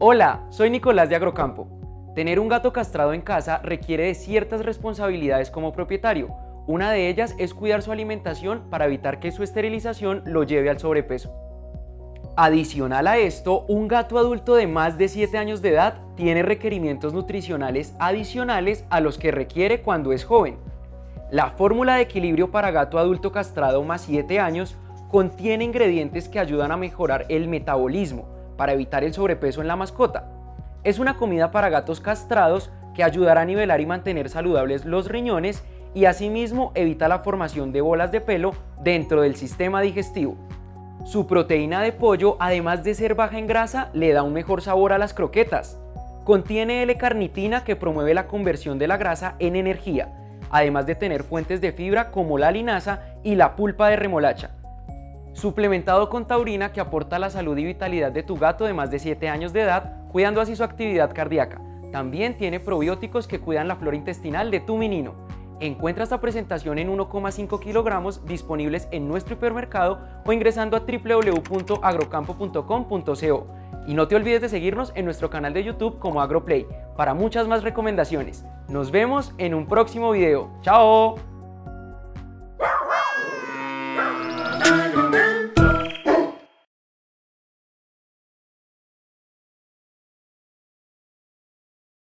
Hola, soy Nicolás de Agrocampo. Tener un gato castrado en casa requiere de ciertas responsabilidades como propietario. Una de ellas es cuidar su alimentación para evitar que su esterilización lo lleve al sobrepeso. Adicional a esto, un gato adulto de más de 7 años de edad tiene requerimientos nutricionales adicionales a los que requiere cuando es joven. La fórmula de equilibrio para gato adulto castrado más 7 años contiene ingredientes que ayudan a mejorar el metabolismo para evitar el sobrepeso en la mascota es una comida para gatos castrados que ayudará a nivelar y mantener saludables los riñones y asimismo evita la formación de bolas de pelo dentro del sistema digestivo. Su proteína de pollo, además de ser baja en grasa, le da un mejor sabor a las croquetas. Contiene L-carnitina que promueve la conversión de la grasa en energía, además de tener fuentes de fibra como la linaza y la pulpa de remolacha. Suplementado con taurina que aporta la salud y vitalidad de tu gato de más de 7 años de edad, cuidando así su actividad cardíaca. También tiene probióticos que cuidan la flora intestinal de tu menino. Encuentra esta presentación en 1,5 kilogramos disponibles en nuestro hipermercado o ingresando a www.agrocampo.com.co. Y no te olvides de seguirnos en nuestro canal de YouTube como AgroPlay para muchas más recomendaciones. Nos vemos en un próximo video. ¡Chao!